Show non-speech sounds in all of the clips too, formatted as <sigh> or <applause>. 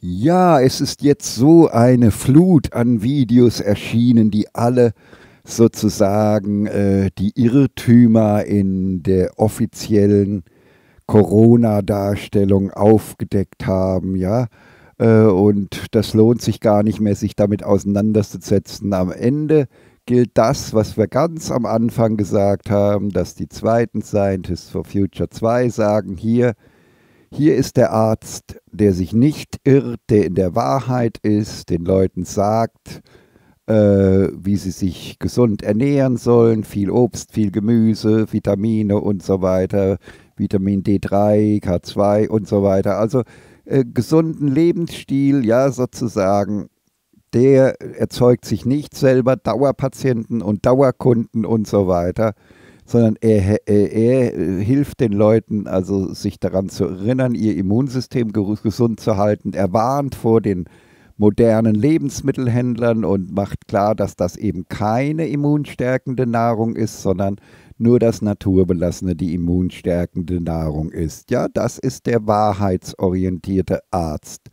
Ja, es ist jetzt so eine Flut an Videos erschienen, die alle sozusagen äh, die Irrtümer in der offiziellen Corona-Darstellung aufgedeckt haben, ja. Äh, und das lohnt sich gar nicht mehr, sich damit auseinanderzusetzen. Am Ende gilt das, was wir ganz am Anfang gesagt haben, dass die zweiten Scientists for Future 2 sagen, hier, hier ist der Arzt, der sich nicht irrt, der in der Wahrheit ist, den Leuten sagt, äh, wie sie sich gesund ernähren sollen, viel Obst, viel Gemüse, Vitamine und so weiter, Vitamin D3, K2 und so weiter. Also äh, gesunden Lebensstil, ja, sozusagen, der erzeugt sich nicht selber. Dauerpatienten und Dauerkunden und so weiter, sondern er, er, er, hilft den Leuten, also sich daran zu erinnern, ihr Immunsystem gesund zu halten. Er warnt vor den modernen Lebensmittelhändlern und macht klar, dass das eben keine immunstärkende Nahrung ist, sondern nur das Naturbelassene die immunstärkende Nahrung ist. Ja, das ist der wahrheitsorientierte Arzt.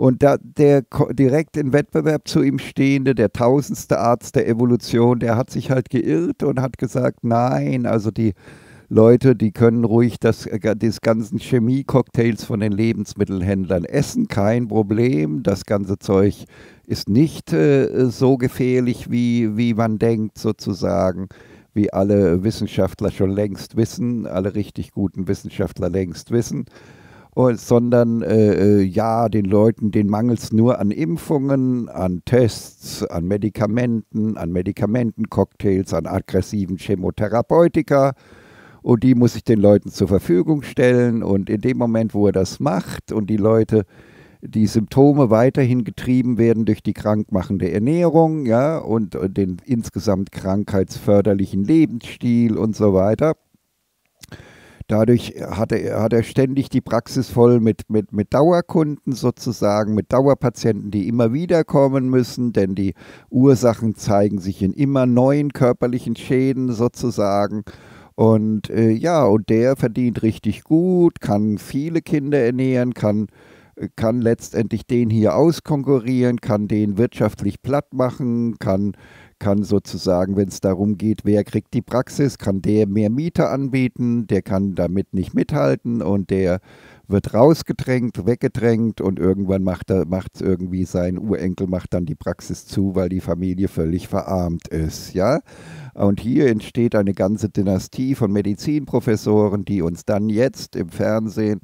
Und da, der direkt in Wettbewerb zu ihm stehende, der tausendste Arzt der Evolution, der hat sich halt geirrt und hat gesagt, nein, also die Leute, die können ruhig das, äh, das ganzen Chemie-Cocktails von den Lebensmittelhändlern essen, kein Problem. Das ganze Zeug ist nicht äh, so gefährlich, wie, wie man denkt, sozusagen, wie alle Wissenschaftler schon längst wissen, alle richtig guten Wissenschaftler längst wissen. Und, sondern äh, äh ja, den Leuten, den mangelt nur an Impfungen, an Tests, an Medikamenten, an Medikamentencocktails, an aggressiven Chemotherapeutika und die muss ich den Leuten zur Verfügung stellen. Und in dem Moment, wo er das macht und die Leute, die Symptome weiterhin getrieben werden durch die krankmachende Ernährung, ja, und den insgesamt krankheitsförderlichen Lebensstil und so weiter, Dadurch hat er, hat er ständig die Praxis voll mit, mit, mit Dauerkunden sozusagen, mit Dauerpatienten, die immer wieder kommen müssen, denn die Ursachen zeigen sich in immer neuen körperlichen Schäden sozusagen. Und äh, ja, und der verdient richtig gut, kann viele Kinder ernähren, kann, äh, kann letztendlich den hier auskonkurrieren, kann den wirtschaftlich platt machen, kann, kann sozusagen, wenn es darum geht, wer kriegt die Praxis, kann der mehr Miete anbieten, der kann damit nicht mithalten und der wird rausgedrängt, weggedrängt und irgendwann macht macht irgendwie sein Urenkel macht dann die Praxis zu, weil die Familie völlig verarmt ist, ja? Und hier entsteht eine ganze Dynastie von Medizinprofessoren, die uns dann jetzt im Fernsehen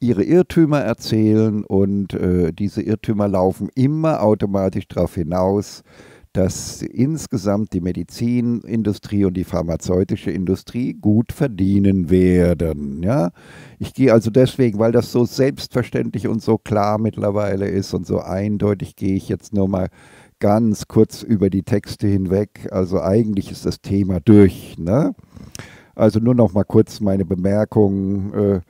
ihre Irrtümer erzählen und äh, diese Irrtümer laufen immer automatisch darauf hinaus, dass insgesamt die Medizinindustrie und die pharmazeutische Industrie gut verdienen werden. Ja? Ich gehe also deswegen, weil das so selbstverständlich und so klar mittlerweile ist und so eindeutig, gehe ich jetzt nur mal ganz kurz über die Texte hinweg. Also eigentlich ist das Thema durch. Ne? Also nur noch mal kurz meine Bemerkungen. Äh,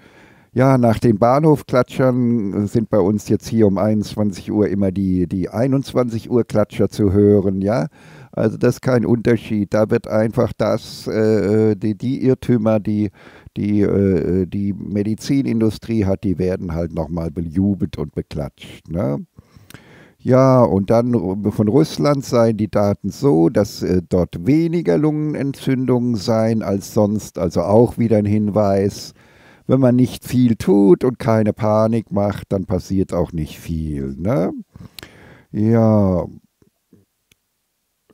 ja, nach den Bahnhofklatschern sind bei uns jetzt hier um 21 Uhr immer die, die 21 Uhr Klatscher zu hören, ja. Also das ist kein Unterschied. Da wird einfach das, äh, die, die Irrtümer, die die, äh, die Medizinindustrie hat, die werden halt nochmal bejubelt und beklatscht. Ne? Ja, und dann von Russland seien die Daten so, dass äh, dort weniger Lungenentzündungen seien als sonst. Also auch wieder ein Hinweis, wenn man nicht viel tut und keine Panik macht, dann passiert auch nicht viel. Ne? Ja.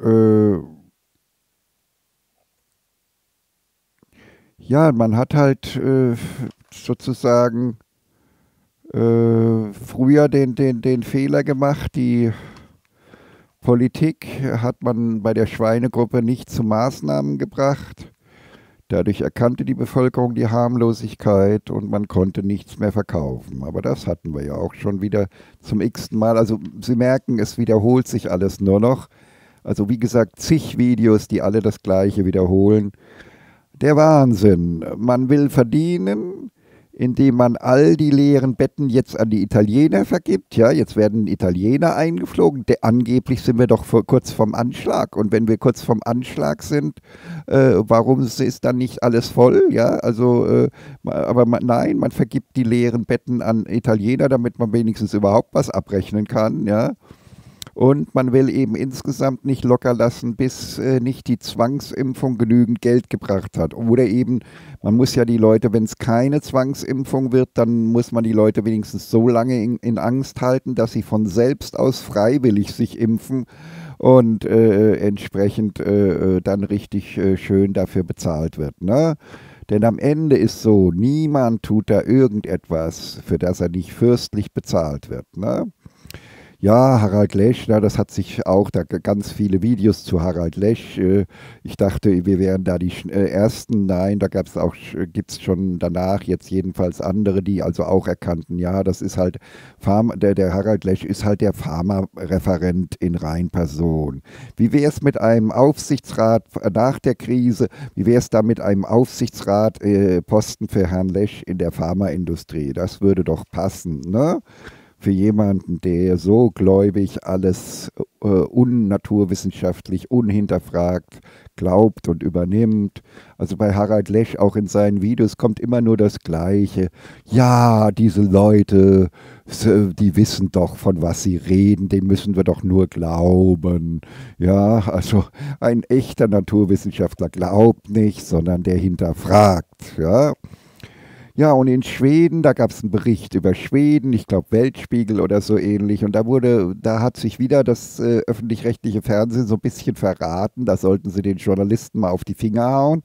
Äh, ja, man hat halt äh, sozusagen äh, früher den, den, den Fehler gemacht, die Politik hat man bei der Schweinegruppe nicht zu Maßnahmen gebracht. Dadurch erkannte die Bevölkerung die Harmlosigkeit und man konnte nichts mehr verkaufen. Aber das hatten wir ja auch schon wieder zum x-ten Mal. Also Sie merken, es wiederholt sich alles nur noch. Also wie gesagt, zig Videos, die alle das Gleiche wiederholen. Der Wahnsinn. Man will verdienen, indem man all die leeren Betten jetzt an die Italiener vergibt. Ja, jetzt werden Italiener eingeflogen. De, angeblich sind wir doch vor, kurz vorm Anschlag. Und wenn wir kurz vorm Anschlag sind, äh, warum ist dann nicht alles voll? Ja, also, äh, aber man, nein, man vergibt die leeren Betten an Italiener, damit man wenigstens überhaupt was abrechnen kann. Ja. Und man will eben insgesamt nicht locker lassen, bis äh, nicht die Zwangsimpfung genügend Geld gebracht hat. Oder eben, man muss ja die Leute, wenn es keine Zwangsimpfung wird, dann muss man die Leute wenigstens so lange in, in Angst halten, dass sie von selbst aus freiwillig sich impfen und äh, entsprechend äh, äh dann richtig äh, schön dafür bezahlt wird. Ne? Denn am Ende ist so, niemand tut da irgendetwas, für das er nicht fürstlich bezahlt wird. Ne? Ja, Harald Lesch, na, das hat sich auch, da ganz viele Videos zu Harald Lesch. Äh, ich dachte, wir wären da die äh, Ersten. Nein, da gab es auch, gibt es schon danach jetzt jedenfalls andere, die also auch erkannten, ja, das ist halt, Pharma, der, der Harald Lesch ist halt der Pharmareferent in Rheinperson. Wie wäre es mit einem Aufsichtsrat nach der Krise, wie wäre es da mit einem Aufsichtsrat äh, Posten für Herrn Lesch in der Pharmaindustrie? Das würde doch passen, ne? Für jemanden, der so gläubig alles äh, unnaturwissenschaftlich, unhinterfragt glaubt und übernimmt. Also bei Harald Lesch auch in seinen Videos kommt immer nur das Gleiche. Ja, diese Leute, die wissen doch, von was sie reden, denen müssen wir doch nur glauben. Ja, also ein echter Naturwissenschaftler glaubt nicht, sondern der hinterfragt. Ja. Ja, und in Schweden, da gab es einen Bericht über Schweden, ich glaube Weltspiegel oder so ähnlich. Und da wurde, da hat sich wieder das äh, öffentlich-rechtliche Fernsehen so ein bisschen verraten. Da sollten sie den Journalisten mal auf die Finger hauen.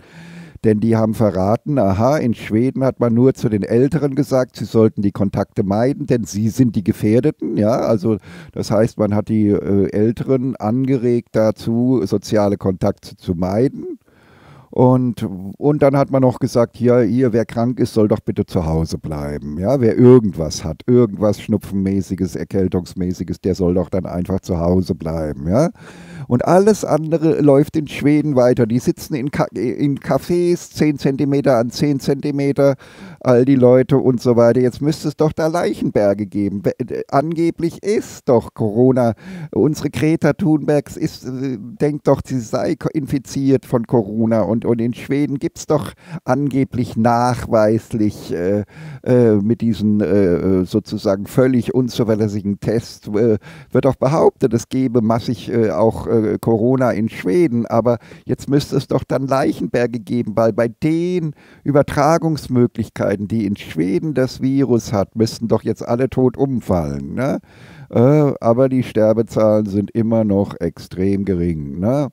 Denn die haben verraten, aha, in Schweden hat man nur zu den Älteren gesagt, sie sollten die Kontakte meiden, denn sie sind die Gefährdeten. Ja, also das heißt, man hat die äh, Älteren angeregt dazu, soziale Kontakte zu meiden. Und, und dann hat man noch gesagt, hier, hier, wer krank ist, soll doch bitte zu Hause bleiben. Ja, wer irgendwas hat, irgendwas Schnupfenmäßiges, Erkältungsmäßiges, der soll doch dann einfach zu Hause bleiben. Ja. Und alles andere läuft in Schweden weiter. Die sitzen in, Ka in Cafés 10 cm an 10 cm, all die Leute und so weiter. Jetzt müsste es doch da Leichenberge geben. Angeblich ist doch Corona. Unsere Greta Thunbergs ist, äh, denkt doch, sie sei infiziert von Corona. Und, und in Schweden gibt es doch angeblich nachweislich äh, äh, mit diesen äh, sozusagen völlig unzuverlässigen Tests, äh, wird doch behauptet, es gebe massig äh, auch äh, Corona in Schweden, aber jetzt müsste es doch dann Leichenberge geben, weil bei den Übertragungsmöglichkeiten, die in Schweden das Virus hat, müssten doch jetzt alle tot umfallen. Ne? Äh, aber die Sterbezahlen sind immer noch extrem gering. Ne?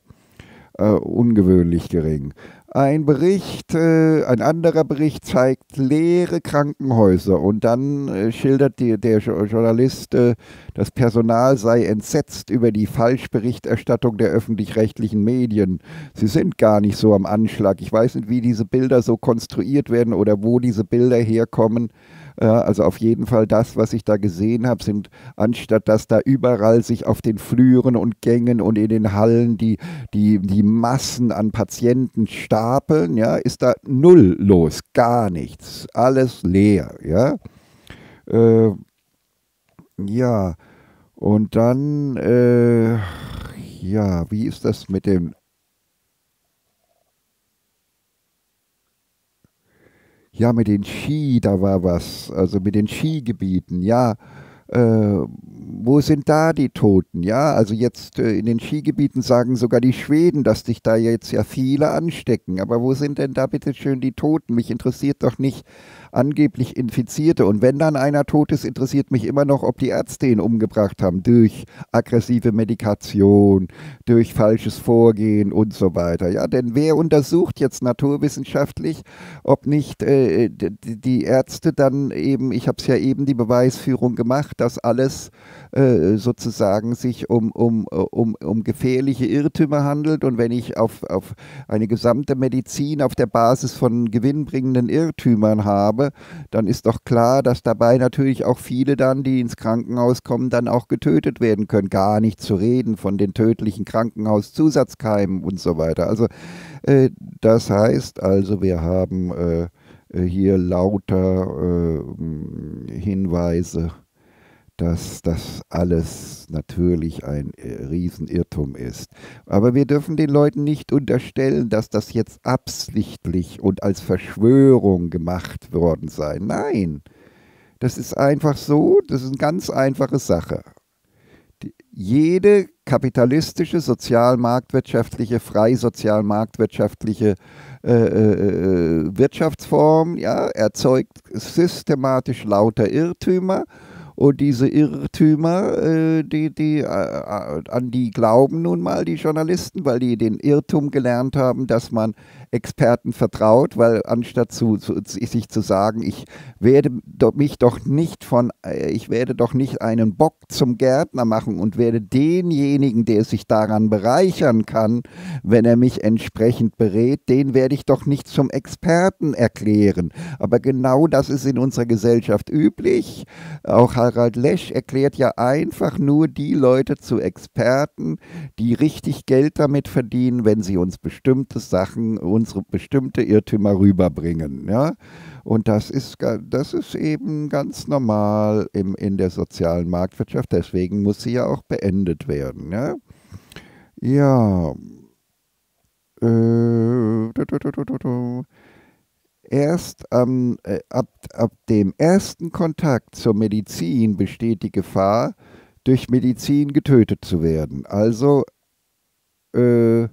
Äh, ungewöhnlich gering. Ein Bericht, äh, ein anderer Bericht zeigt leere Krankenhäuser und dann äh, schildert der Journalist, äh, das Personal sei entsetzt über die Falschberichterstattung der öffentlich-rechtlichen Medien. Sie sind gar nicht so am Anschlag. Ich weiß nicht, wie diese Bilder so konstruiert werden oder wo diese Bilder herkommen. Also auf jeden Fall das, was ich da gesehen habe, sind anstatt dass da überall sich auf den Flüren und Gängen und in den Hallen die, die, die Massen an Patienten stapeln, ja, ist da null los, gar nichts, alles leer, ja. Äh, ja, und dann, äh, ja, wie ist das mit dem ja, mit den Ski, da war was, also mit den Skigebieten, ja, äh, wo sind da die Toten? Ja, also jetzt äh, in den Skigebieten sagen sogar die Schweden, dass sich da jetzt ja viele anstecken. Aber wo sind denn da bitte schön die Toten? Mich interessiert doch nicht angeblich Infizierte. Und wenn dann einer tot ist, interessiert mich immer noch, ob die Ärzte ihn umgebracht haben durch aggressive Medikation, durch falsches Vorgehen und so weiter. Ja, denn wer untersucht jetzt naturwissenschaftlich, ob nicht äh, die Ärzte dann eben, ich habe es ja eben die Beweisführung gemacht, dass alles äh, sozusagen sich um, um, um, um gefährliche Irrtümer handelt. Und wenn ich auf, auf eine gesamte Medizin auf der Basis von gewinnbringenden Irrtümern habe, dann ist doch klar, dass dabei natürlich auch viele dann, die ins Krankenhaus kommen, dann auch getötet werden können. Gar nicht zu reden von den tödlichen Krankenhauszusatzkeimen und so weiter. Also äh, das heißt also, wir haben äh, äh, hier lauter äh, Hinweise, dass das alles natürlich ein äh, Riesenirrtum ist. Aber wir dürfen den Leuten nicht unterstellen, dass das jetzt absichtlich und als Verschwörung gemacht worden sei. Nein, das ist einfach so, das ist eine ganz einfache Sache. Die, jede kapitalistische, sozialmarktwirtschaftliche, frei sozialmarktwirtschaftliche äh, äh, äh, Wirtschaftsform ja, erzeugt systematisch lauter Irrtümer und diese Irrtümer, äh, die, die, äh, an die glauben nun mal die Journalisten, weil die den Irrtum gelernt haben, dass man Experten vertraut, weil anstatt zu, zu, sich zu sagen, ich werde mich doch nicht von, äh, ich werde doch nicht einen Bock zum Gärtner machen und werde denjenigen, der sich daran bereichern kann, wenn er mich entsprechend berät, den werde ich doch nicht zum Experten erklären. Aber genau das ist in unserer Gesellschaft üblich. Auch Harald Lesch erklärt ja einfach nur die Leute zu Experten, die richtig Geld damit verdienen, wenn sie uns bestimmte Sachen unsere bestimmte Irrtümer rüberbringen. Ja? Und das ist, das ist eben ganz normal im, in der sozialen Marktwirtschaft. Deswegen muss sie ja auch beendet werden. Ja, ja. Äh, Erst ähm, äh, ab, ab dem ersten Kontakt zur Medizin besteht die Gefahr, durch Medizin getötet zu werden. Also äh,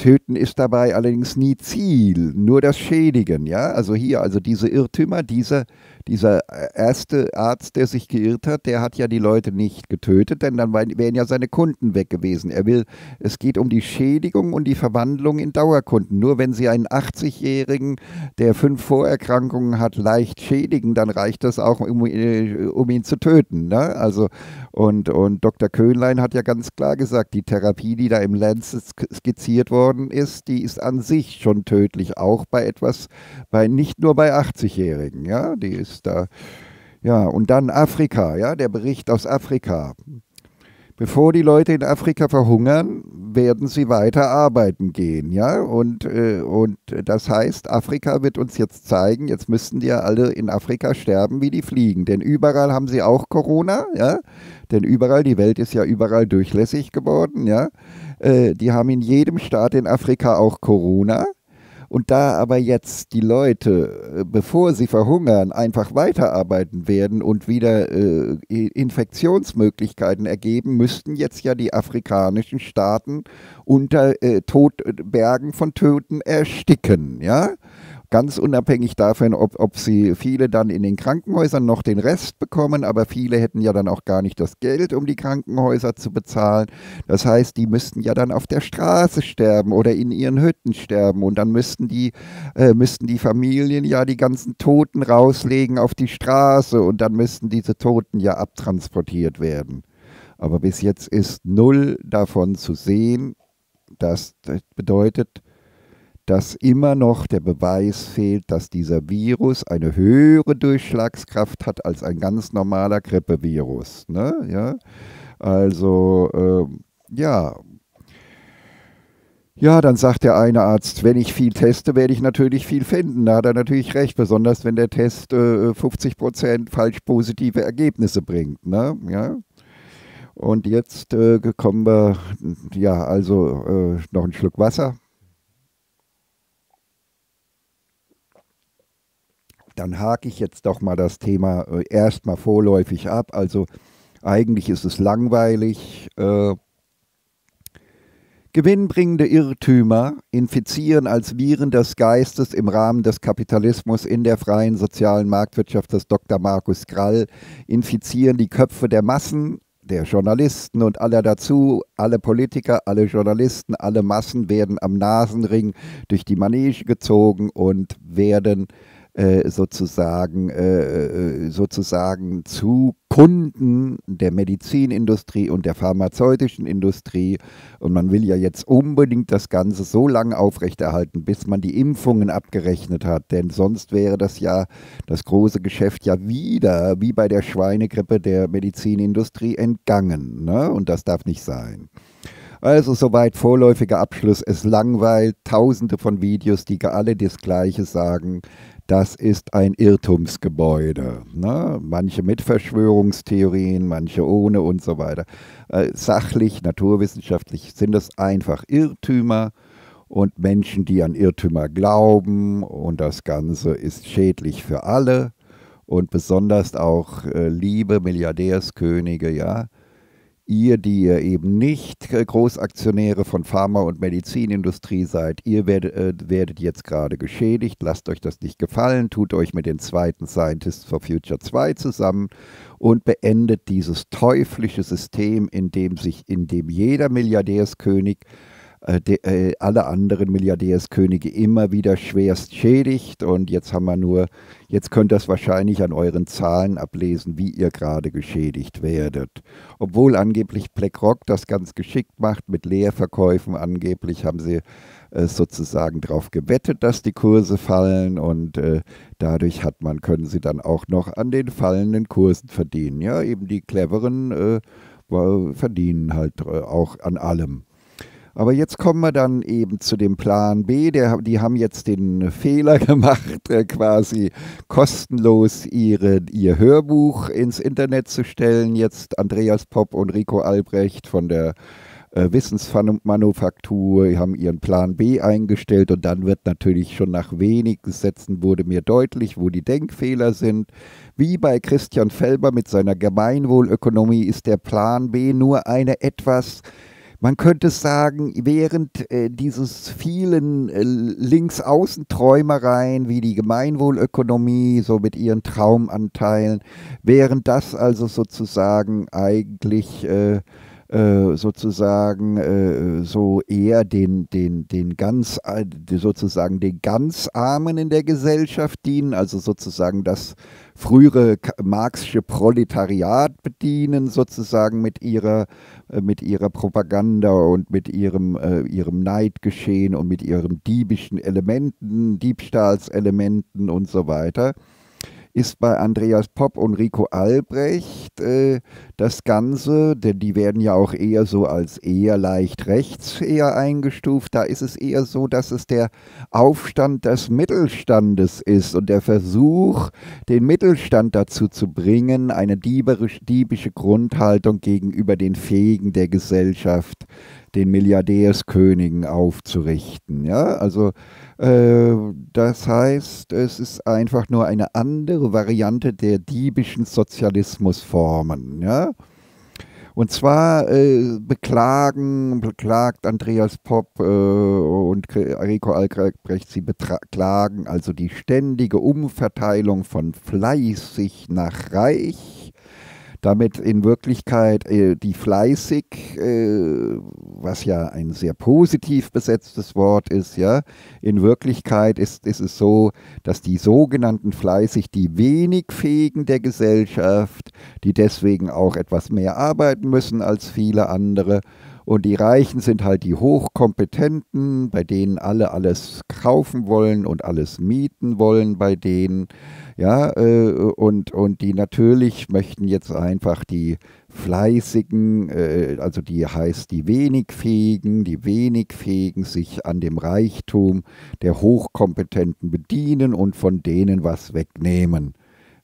Töten ist dabei allerdings nie Ziel, nur das Schädigen. Ja? Also hier, also diese Irrtümer, dieser, dieser erste Arzt, der sich geirrt hat, der hat ja die Leute nicht getötet, denn dann wären ja seine Kunden weg gewesen. Er will, es geht um die Schädigung und die Verwandlung in Dauerkunden. Nur wenn Sie einen 80-Jährigen, der fünf Vorerkrankungen hat, leicht schädigen, dann reicht das auch, um, äh, um ihn zu töten. Ne? Also, und, und Dr. Köhnlein hat ja ganz klar gesagt, die Therapie, die da im Lancet skizziert wurde, worden ist, die ist an sich schon tödlich, auch bei etwas, bei nicht nur bei 80-Jährigen, ja, die ist da, ja, und dann Afrika, ja, der Bericht aus Afrika. Bevor die Leute in Afrika verhungern, werden sie weiter arbeiten gehen, ja, und, äh, und das heißt, Afrika wird uns jetzt zeigen, jetzt müssten die ja alle in Afrika sterben wie die Fliegen, denn überall haben sie auch Corona, ja, denn überall, die Welt ist ja überall durchlässig geworden, ja, äh, die haben in jedem Staat in Afrika auch Corona. Und da aber jetzt die Leute, äh, bevor sie verhungern, einfach weiterarbeiten werden und wieder äh, Infektionsmöglichkeiten ergeben, müssten jetzt ja die afrikanischen Staaten unter äh, Todbergen von Töten ersticken. Ja? Ganz unabhängig davon, ob, ob sie viele dann in den Krankenhäusern noch den Rest bekommen, aber viele hätten ja dann auch gar nicht das Geld, um die Krankenhäuser zu bezahlen. Das heißt, die müssten ja dann auf der Straße sterben oder in ihren Hütten sterben und dann müssten die, äh, müssten die Familien ja die ganzen Toten rauslegen auf die Straße und dann müssten diese Toten ja abtransportiert werden. Aber bis jetzt ist null davon zu sehen. Das, das bedeutet, dass immer noch der Beweis fehlt, dass dieser Virus eine höhere Durchschlagskraft hat als ein ganz normaler Grippevirus. Ne? Ja? Also, äh, ja. Ja, dann sagt der eine Arzt, wenn ich viel teste, werde ich natürlich viel finden. Da hat er natürlich recht, besonders wenn der Test äh, 50% falsch positive Ergebnisse bringt. Ne? Ja? Und jetzt äh, kommen wir, ja, also äh, noch ein Schluck Wasser. Dann hake ich jetzt doch mal das Thema äh, erstmal vorläufig ab. Also eigentlich ist es langweilig. Äh, Gewinnbringende Irrtümer infizieren als Viren des Geistes im Rahmen des Kapitalismus in der freien sozialen Marktwirtschaft des Dr. Markus Grall, infizieren die Köpfe der Massen, der Journalisten und aller dazu, alle Politiker, alle Journalisten, alle Massen werden am Nasenring durch die Manege gezogen und werden äh, sozusagen, äh, äh, sozusagen zu Kunden der Medizinindustrie und der pharmazeutischen Industrie. Und man will ja jetzt unbedingt das Ganze so lange aufrechterhalten, bis man die Impfungen abgerechnet hat. Denn sonst wäre das ja das große Geschäft ja wieder, wie bei der Schweinegrippe der Medizinindustrie, entgangen. Ne? Und das darf nicht sein. Also soweit vorläufiger Abschluss. Es langweilt tausende von Videos, die alle das Gleiche sagen. Das ist ein Irrtumsgebäude. Ne? Manche mit Verschwörungstheorien, manche ohne und so weiter. Äh, sachlich, naturwissenschaftlich sind es einfach Irrtümer und Menschen, die an Irrtümer glauben. Und das Ganze ist schädlich für alle und besonders auch äh, liebe Milliardärskönige, ja ihr, die ihr eben nicht äh, Großaktionäre von Pharma- und Medizinindustrie seid, ihr werdet, äh, werdet jetzt gerade geschädigt. Lasst euch das nicht gefallen. Tut euch mit den zweiten Scientists for Future 2 zusammen und beendet dieses teuflische System, in dem sich, in dem jeder Milliardärskönig de, äh, alle anderen Milliardärskönige immer wieder schwerst schädigt. Und jetzt haben wir nur, jetzt könnt ihr es wahrscheinlich an euren Zahlen ablesen, wie ihr gerade geschädigt werdet. Obwohl angeblich BlackRock das ganz geschickt macht mit Leerverkäufen, angeblich haben sie äh, sozusagen darauf gewettet, dass die Kurse fallen und äh, dadurch hat man, können sie dann auch noch an den fallenden Kursen verdienen. Ja, eben die cleveren äh, verdienen halt äh, auch an allem. Aber jetzt kommen wir dann eben zu dem Plan B. Der, die haben jetzt den Fehler gemacht, äh, quasi kostenlos ihre, ihr Hörbuch ins Internet zu stellen. Jetzt Andreas Popp und Rico Albrecht von der äh, Wissensmanufaktur haben ihren Plan B eingestellt und dann wird natürlich schon nach wenigen Sätzen wurde mir deutlich, wo die Denkfehler sind. Wie bei Christian Felber mit seiner Gemeinwohlökonomie ist der Plan B nur eine etwas man könnte sagen, während äh, dieses vielen äh, Linksaußenträumereien wie die Gemeinwohlökonomie, so mit ihren Traumanteilen, während das also sozusagen eigentlich äh, äh, sozusagen äh, so eher den, den, den ganz, äh, sozusagen den ganz Armen in der Gesellschaft dienen, also sozusagen das frühere marxische Proletariat bedienen, sozusagen mit ihrer, mit ihrer Propaganda und mit ihrem, äh, ihrem Neidgeschehen und mit ihren diebischen Elementen, Diebstahlselementen und so weiter ist bei Andreas Popp und Rico Albrecht äh, das Ganze, denn die werden ja auch eher so als eher leicht rechts eher eingestuft. Da ist es eher so, dass es der Aufstand des Mittelstandes ist und der Versuch, den Mittelstand dazu zu bringen, eine diebische Grundhaltung gegenüber den Fähigen der Gesellschaft, den Milliardärskönigen aufzurichten. Ja, also äh, das heißt, es ist einfach nur eine andere Variante der diebischen Sozialismusformen. Ja? Und zwar äh, beklagen, beklagt Andreas Popp äh, und Rico Albrecht, sie beklagen also die ständige Umverteilung von fleißig nach reich damit in Wirklichkeit äh, die fleißig, äh, was ja ein sehr positiv besetztes Wort ist, ja, in Wirklichkeit ist, ist es so, dass die sogenannten fleißig, die wenig fähigen der Gesellschaft, die deswegen auch etwas mehr arbeiten müssen als viele andere, und die Reichen sind halt die Hochkompetenten, bei denen alle alles kaufen wollen und alles mieten wollen bei denen. Ja, äh, und, und die natürlich möchten jetzt einfach die Fleißigen, äh, also die heißt die wenig Fähigen, die wenig Fähigen sich an dem Reichtum der Hochkompetenten bedienen und von denen was wegnehmen.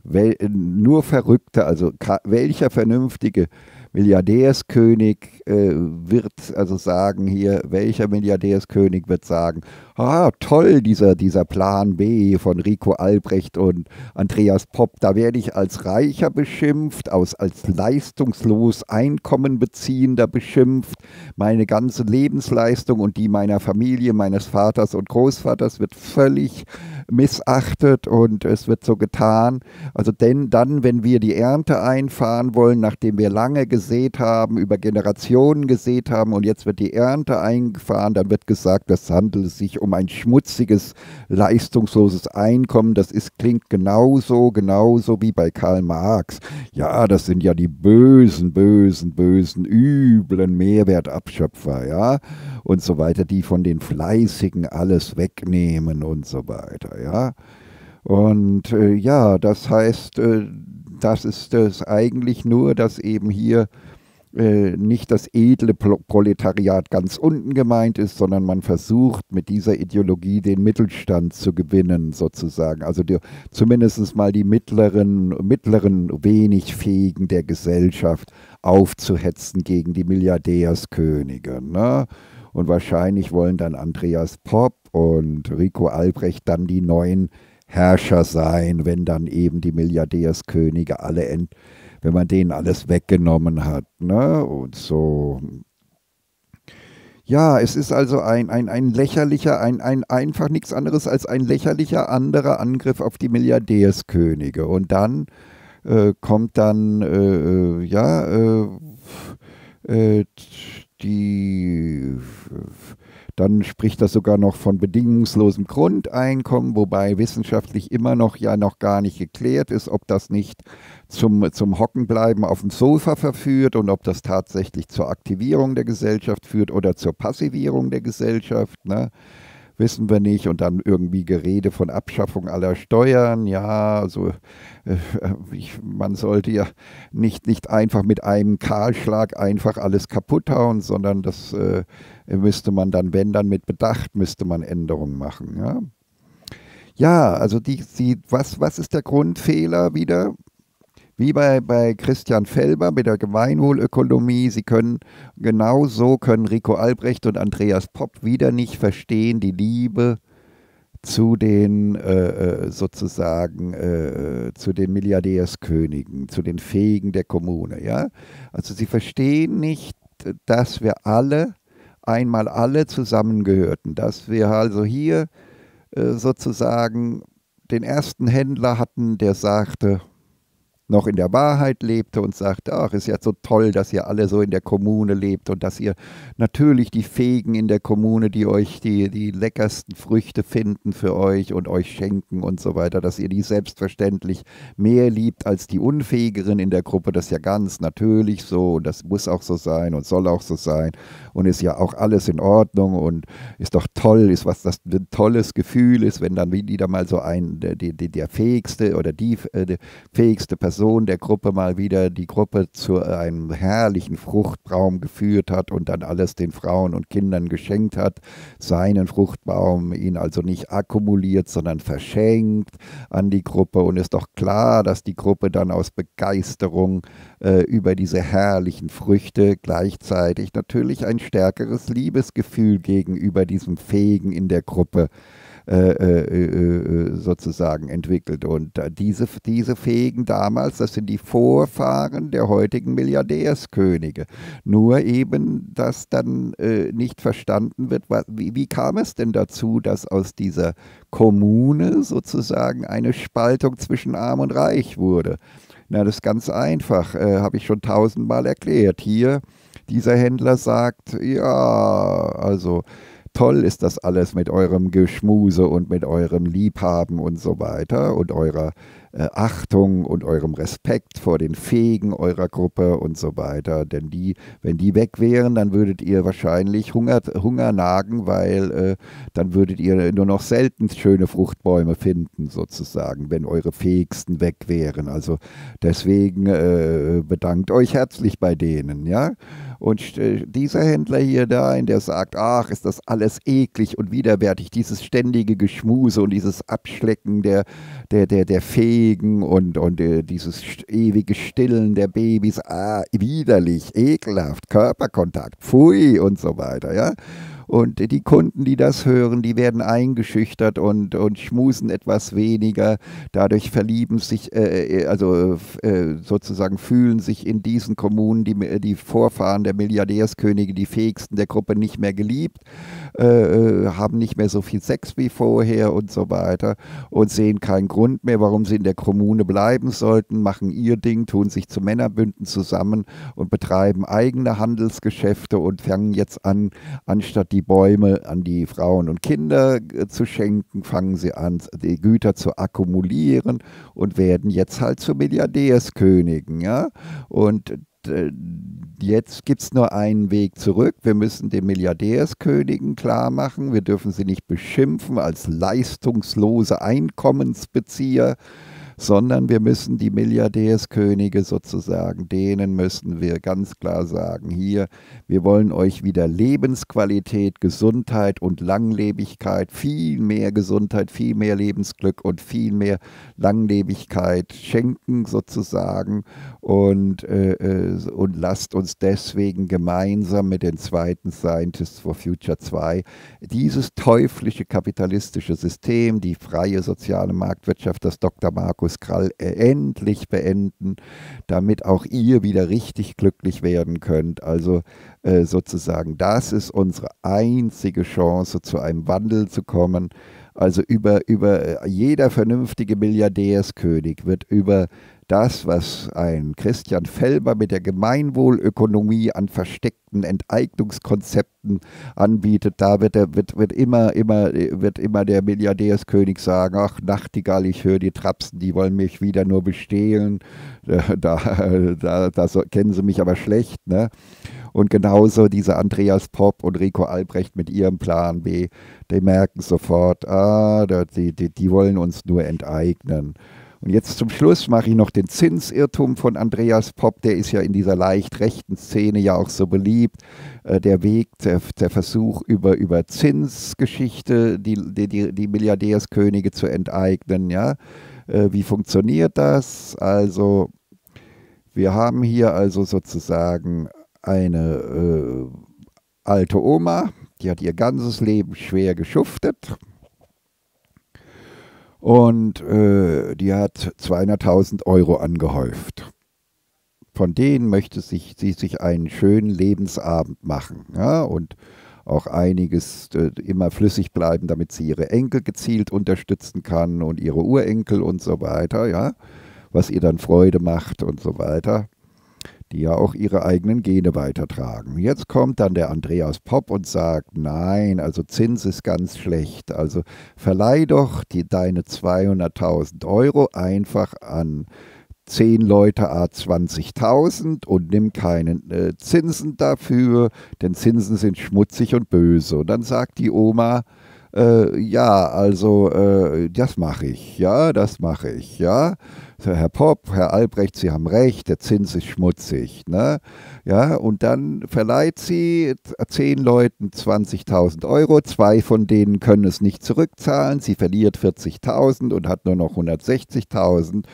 Wel nur Verrückte, also welcher vernünftige Milliardärskönig äh, wird also sagen hier, welcher Milliardärskönig wird sagen, ah, toll, dieser, dieser Plan B von Rico Albrecht und Andreas Popp, da werde ich als Reicher beschimpft, aus, als leistungslos Einkommen beziehender beschimpft, meine ganze Lebensleistung und die meiner Familie, meines Vaters und Großvaters wird völlig missachtet und es wird so getan. Also denn dann, wenn wir die Ernte einfahren wollen, nachdem wir lange gesät haben, über Generationen gesät haben und jetzt wird die Ernte eingefahren, dann wird gesagt, das handelt sich um ein schmutziges, leistungsloses Einkommen. Das ist, klingt genauso, genauso wie bei Karl Marx. Ja, das sind ja die bösen, bösen, bösen, üblen Mehrwertabschöpfer, ja, und so weiter, die von den Fleißigen alles wegnehmen und so weiter ja. Und äh, ja, das heißt, äh, das ist es eigentlich nur, dass eben hier äh, nicht das edle Proletariat ganz unten gemeint ist, sondern man versucht mit dieser Ideologie den Mittelstand zu gewinnen, sozusagen. Also die, zumindest mal die mittleren, mittleren, wenig Fähigen der Gesellschaft aufzuhetzen gegen die Milliardärskönige. Ne? Und wahrscheinlich wollen dann Andreas Popp und Rico Albrecht dann die neuen Herrscher sein, wenn dann eben die Milliardärskönige alle ent wenn man denen alles weggenommen hat. Ne? Und so. Ja, es ist also ein, ein, ein lächerlicher, ein, ein einfach nichts anderes als ein lächerlicher anderer Angriff auf die Milliardärskönige. Und dann äh, kommt dann, äh, äh ja, äh, äh die dann spricht das sogar noch von bedingungslosem Grundeinkommen, wobei wissenschaftlich immer noch ja noch gar nicht geklärt ist, ob das nicht zum, zum Hockenbleiben auf dem Sofa verführt und ob das tatsächlich zur Aktivierung der Gesellschaft führt oder zur Passivierung der Gesellschaft. Ne? Wissen wir nicht. Und dann irgendwie Gerede von Abschaffung aller Steuern. Ja, also äh, ich, man sollte ja nicht, nicht einfach mit einem Kahlschlag einfach alles kaputt hauen, sondern das äh, müsste man dann, wenn dann mit Bedacht, müsste man Änderungen machen. Ja, ja also die, die, was, was ist der Grundfehler wieder? Wie bei, bei Christian Felber mit der Gemeinwohlökonomie. Sie können genauso können Rico Albrecht und Andreas Popp wieder nicht verstehen die Liebe zu den äh, äh, sozusagen äh, zu den Milliardärskönigen, zu den Fähigen der Kommune. Ja? Also sie verstehen nicht, dass wir alle einmal alle zusammengehörten, dass wir also hier äh, sozusagen den ersten Händler hatten, der sagte, noch in der Wahrheit lebte und sagte, ach, ist ja so toll, dass ihr alle so in der Kommune lebt und dass ihr natürlich die Fähigen in der Kommune, die euch die, die leckersten Früchte finden für euch und euch schenken und so weiter, dass ihr die selbstverständlich mehr liebt als die Unfähigeren in der Gruppe. Das ist ja ganz natürlich so und das muss auch so sein und soll auch so sein und ist ja auch alles in Ordnung und ist doch toll, ist was das ein tolles Gefühl ist, wenn dann wieder mal so ein, der, der, der fähigste oder die, äh, die fähigste Person Person der Gruppe mal wieder die Gruppe zu einem herrlichen Fruchtbaum geführt hat und dann alles den Frauen und Kindern geschenkt hat, seinen Fruchtbaum, ihn also nicht akkumuliert, sondern verschenkt an die Gruppe. Und ist doch klar, dass die Gruppe dann aus Begeisterung äh, über diese herrlichen Früchte gleichzeitig natürlich ein stärkeres Liebesgefühl gegenüber diesem Fähigen in der Gruppe sozusagen entwickelt. Und diese, diese Fähigen damals, das sind die Vorfahren der heutigen Milliardärskönige. Nur eben, dass dann nicht verstanden wird, wie, wie kam es denn dazu, dass aus dieser Kommune sozusagen eine Spaltung zwischen Arm und Reich wurde? Na, das ist ganz einfach, äh, habe ich schon tausendmal erklärt. Hier, dieser Händler sagt, ja, also toll ist das alles mit eurem Geschmuse und mit eurem Liebhaben und so weiter und eurer äh, Achtung und eurem Respekt vor den Fähigen eurer Gruppe und so weiter. Denn die, wenn die weg wären, dann würdet ihr wahrscheinlich Hunger, Hunger nagen, weil äh, dann würdet ihr nur noch selten schöne Fruchtbäume finden, sozusagen, wenn eure Fähigsten weg wären. Also deswegen äh, bedankt euch herzlich bei denen, ja. Und äh, dieser Händler hier da, der sagt, ach, ist das alles eklig und widerwärtig, dieses ständige Geschmuse und dieses Abschlecken der, der, der, der Fähigen und, und äh, dieses ewige Stillen der Babys, ah, widerlich, ekelhaft, Körperkontakt, pfui und so weiter, ja. Und die Kunden, die das hören, die werden eingeschüchtert und, und schmusen etwas weniger. Dadurch verlieben sich, äh, äh, also äh, sozusagen fühlen sich in diesen Kommunen die, die Vorfahren der Milliardärskönige, die fähigsten der Gruppe, nicht mehr geliebt, äh, äh, haben nicht mehr so viel Sex wie vorher und so weiter und sehen keinen Grund mehr, warum sie in der Kommune bleiben sollten, machen ihr Ding, tun sich zu Männerbünden zusammen und betreiben eigene Handelsgeschäfte und fangen jetzt an, anstatt die die Bäume an die Frauen und Kinder äh, zu schenken, fangen sie an, die Güter zu akkumulieren und werden jetzt halt zu Milliardärskönigen. Ja? Und äh, jetzt gibt es nur einen Weg zurück. Wir müssen den Milliardärskönigen klar machen, wir dürfen sie nicht beschimpfen als leistungslose Einkommensbezieher sondern wir müssen die Milliardärskönige sozusagen, denen müssen wir ganz klar sagen, hier, wir wollen euch wieder Lebensqualität, Gesundheit und Langlebigkeit, viel mehr Gesundheit, viel mehr Lebensglück und viel mehr Langlebigkeit schenken sozusagen und, äh, äh und lasst uns deswegen gemeinsam mit den zweiten Scientists for Future 2 dieses teuflische kapitalistische System, die freie soziale Marktwirtschaft, das Dr. Markus Krall endlich beenden, damit auch ihr wieder richtig glücklich werden könnt. Also äh, sozusagen, das ist unsere einzige Chance, zu einem Wandel zu kommen. Also über, über äh, jeder vernünftige Milliardärskönig wird über das, was ein Christian Felber mit der Gemeinwohlökonomie an versteckten Enteignungskonzepten anbietet, da wird, er, wird, wird, immer, immer, wird immer der Milliardärskönig sagen, ach Nachtigall, ich höre die Trapsen, die wollen mich wieder nur bestehlen, <laughs> da, da, da kennen sie mich aber schlecht. Ne? Und genauso diese Andreas Popp und Rico Albrecht mit ihrem Plan B, die merken sofort, ah, die, die, die wollen uns nur enteignen. Und jetzt zum Schluss mache ich noch den Zinsirrtum von Andreas Popp, der ist ja in dieser leicht rechten Szene ja auch so beliebt. Äh, der Weg, der, der, Versuch über, über Zinsgeschichte, die, die, die Milliardärskönige zu enteignen. Ja? Äh, wie funktioniert das? Also, wir haben hier also sozusagen eine äh, alte Oma, die hat ihr ganzes Leben schwer geschuftet und äh, die hat 200.000 Euro angehäuft. Von denen möchte sich, sie sich einen schönen Lebensabend machen ja, und auch einiges äh, immer flüssig bleiben, damit sie ihre Enkel gezielt unterstützen kann und ihre Urenkel und so weiter, ja, was ihr dann Freude macht und so weiter die ja auch ihre eigenen Gene weitertragen. Jetzt kommt dann der Andreas Popp und sagt, nein, also Zins ist ganz schlecht. Also verleih doch die, deine 200.000 Euro einfach an 10 Leute a 20.000 und nimm keinen äh, Zinsen dafür, denn Zinsen sind schmutzig und böse. Und dann sagt die Oma, äh, ja, also äh, das mache ich, ja, das mache ich, ja. So, Herr Popp, Herr Albrecht, Sie haben recht, der Zins ist schmutzig. Ne? Ja, und dann verleiht sie zehn Leuten 20.000 Euro, zwei von denen können es nicht zurückzahlen, sie verliert 40.000 und hat nur noch 160.000.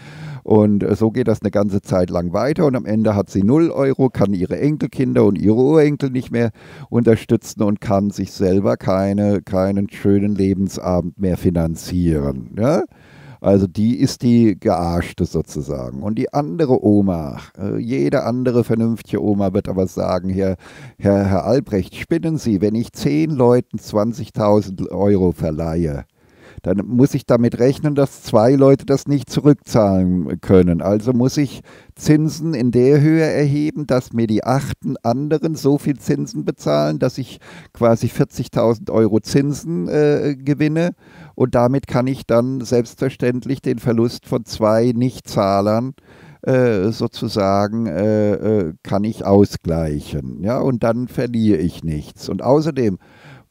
Und äh, so geht das eine ganze Zeit lang weiter und am Ende hat sie 0 Euro, kann ihre Enkelkinder und ihre Urenkel nicht mehr unterstützen und kann sich selber keine, keinen schönen Lebensabend mehr finanzieren. Ja? Also die ist die Gearschte sozusagen. Und die andere Oma, äh, jede andere vernünftige Oma wird aber sagen, Herr, Herr, Herr Albrecht, spinnen Sie, wenn ich zehn Leuten 20.000 Euro verleihe, dann muss ich damit rechnen, dass zwei Leute das nicht zurückzahlen können. Also muss ich Zinsen in der Höhe erheben, dass mir die achten anderen so viel Zinsen bezahlen, dass ich quasi 40.000 Euro Zinsen äh, gewinne. Und damit kann ich dann selbstverständlich den Verlust von zwei Nichtzahlern äh, sozusagen äh, äh kann ich ausgleichen. Ja, und dann verliere ich nichts. Und außerdem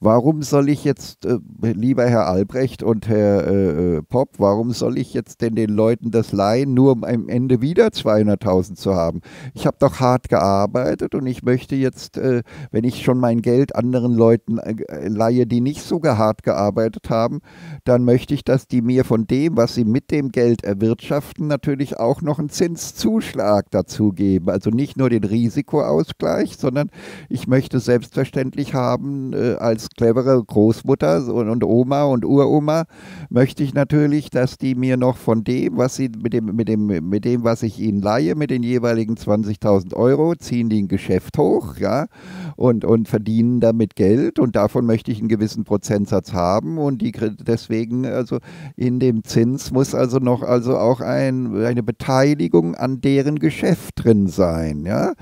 Warum soll ich jetzt, äh, lieber Herr Albrecht und Herr äh, äh Popp, warum soll ich jetzt denn den Leuten das leihen, nur um am Ende wieder 200.000 zu haben? Ich habe doch hart gearbeitet und ich möchte jetzt, äh, wenn ich schon mein Geld anderen Leuten äh, leihe, die nicht so hart gearbeitet haben, dann möchte ich, dass die mir von dem, was sie mit dem Geld erwirtschaften, natürlich auch noch einen Zinszuschlag dazu geben. Also nicht nur den Risikoausgleich, sondern ich möchte selbstverständlich haben, äh, als clevere Großmutter und, Oma und Uroma möchte ich natürlich, dass die mir noch von dem, was sie mit dem, mit dem, mit dem, was ich ihnen leihe, mit den jeweiligen 20.000 Euro, ziehen die ein Geschäft hoch, ja, und, und verdienen damit Geld und davon möchte ich einen gewissen Prozentsatz haben und die deswegen, also in dem Zins muss also noch also auch ein, eine Beteiligung an deren Geschäft drin sein, ja,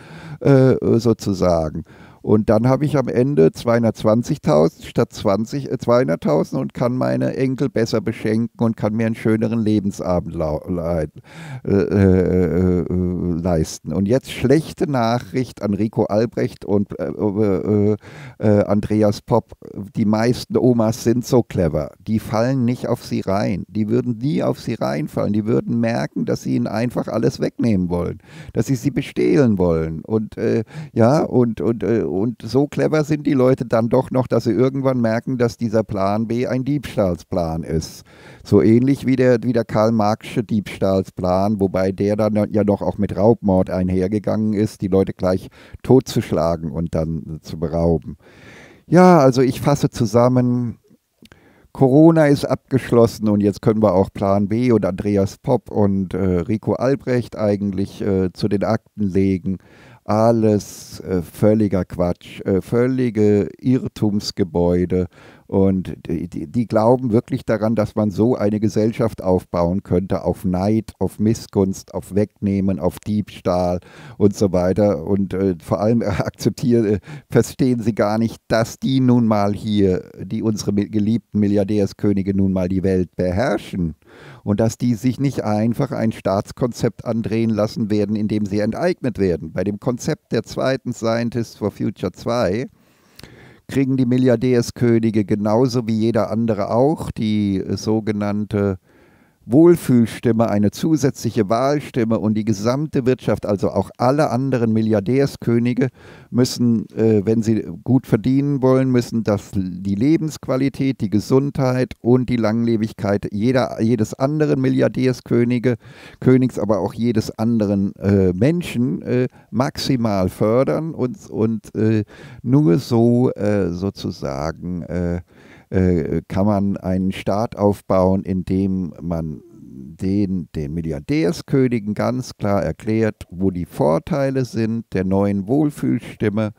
äh, sozusagen. Und dann habe ich am Ende 220.000 statt 20, äh, 200.000 und kann meine Enkel besser beschenken und kann mir einen schöneren Lebensabend äh, äh, äh, leisten. Und jetzt schlechte Nachricht an Rico Albrecht und äh, äh, Andreas Popp. Die meisten Omas sind so clever. Die fallen nicht auf sie rein. Die würden nie auf sie reinfallen. Die würden merken, dass sie ihnen einfach alles wegnehmen wollen, dass sie sie bestehlen wollen. Und ja, und, und und so clever sind die Leute dann doch noch, dass sie irgendwann merken, dass dieser Plan B ein Diebstahlsplan ist. So ähnlich wie der, wie der Karl-Marxische Diebstahlsplan, wobei der dann ja noch auch mit Raubmord einhergegangen ist, die Leute gleich totzuschlagen und dann zu berauben. Ja, also ich fasse zusammen, Corona ist abgeschlossen und jetzt können wir auch Plan B und Andreas Popp und äh, Rico Albrecht eigentlich äh, zu den Akten legen alles äh, völliger Quatsch, äh, völlige Irrtumsgebäude. Und die, die, die, glauben wirklich daran, dass man so eine Gesellschaft aufbauen könnte, auf Neid, auf Missgunst, auf Wegnehmen, auf Diebstahl und so weiter. Und äh, vor allem akzeptieren, äh, verstehen sie gar nicht, dass die nun mal hier, die unsere geliebten Milliardärskönige nun mal die Welt beherrschen und dass die sich nicht einfach ein Staatskonzept andrehen lassen werden, indem sie enteignet werden. Bei dem Konzept der zweiten Scientists for Future 2 kriegen die Milliardärskönige genauso wie jeder andere auch die sogenannte Wohlfühlstimme, eine zusätzliche Wahlstimme und die gesamte Wirtschaft, also auch alle anderen Milliardärskönige, müssen, äh, wenn sie gut verdienen wollen, müssen das, die Lebensqualität, die Gesundheit und die Langlebigkeit jeder, jedes anderen Milliardärskönige, Königs, aber auch jedes anderen äh, Menschen äh, maximal fördern und, und äh, nur so äh, sozusagen äh, kann man einen Staat aufbauen, in dem man den, den Milliardärskönigen ganz klar erklärt, wo die Vorteile sind der neuen Wohlfühlstimme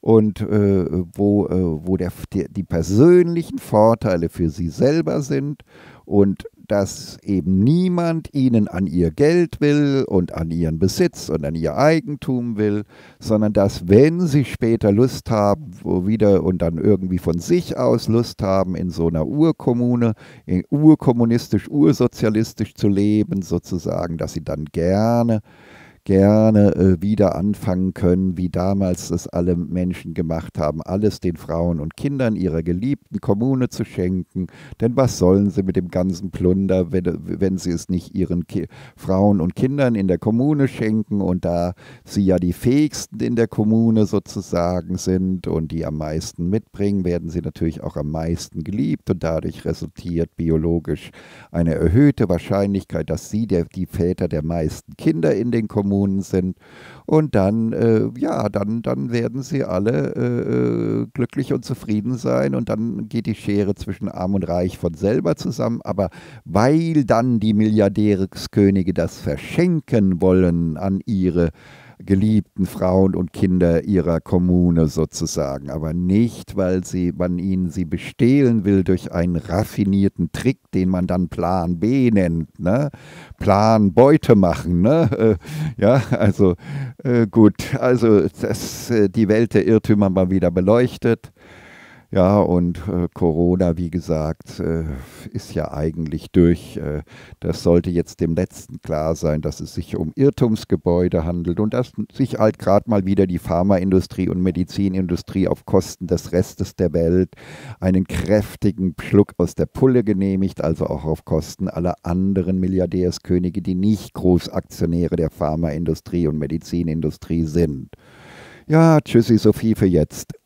und äh, wo, äh, wo der, die persönlichen Vorteile für sie selber sind und dass eben niemand ihnen an ihr Geld will und an ihren Besitz und an ihr Eigentum will, sondern dass, wenn sie später Lust haben, wo wieder und dann irgendwie von sich aus Lust haben, in so einer Urkommune, urkommunistisch, ursozialistisch zu leben, sozusagen, dass sie dann gerne gerne äh, wieder anfangen können, wie damals das alle Menschen gemacht haben, alles den Frauen und Kindern ihrer geliebten Kommune zu schenken. Denn was sollen sie mit dem ganzen Plunder, wenn, wenn sie es nicht ihren Ki Frauen und Kindern in der Kommune schenken und da sie ja die fähigsten in der Kommune sozusagen sind und die am meisten mitbringen, werden sie natürlich auch am meisten geliebt und dadurch resultiert biologisch eine erhöhte Wahrscheinlichkeit, dass sie der, die Väter der meisten Kinder in den Kommunen Kommunen sind. Und dann, äh, ja, dann, dann werden sie alle äh, äh, glücklich und zufrieden sein und dann geht die Schere zwischen Arm und Reich von selber zusammen. Aber weil dann die Milliardärskönige das verschenken wollen an ihre geliebten Frauen und Kinder ihrer Kommune sozusagen, aber nicht, weil sie, man ihnen sie bestehlen will durch einen raffinierten Trick, den man dann Plan B nennt, ne? Plan Beute machen, ne? Äh, <laughs> ja, also äh, gut, also das, äh, die Welt der Irrtümer mal wieder beleuchtet. Ja, und äh, Corona, wie gesagt, äh, ist ja eigentlich durch. Äh, das sollte jetzt dem Letzten klar sein, dass es sich um Irrtumsgebäude handelt und dass sich halt gerade mal wieder die Pharmaindustrie und Medizinindustrie auf Kosten des Restes der Welt einen kräftigen Schluck aus der Pulle genehmigt, also auch auf Kosten aller anderen Milliardärskönige, die nicht Großaktionäre der Pharmaindustrie und Medizinindustrie sind. Ja, tschüssi Sophie für jetzt.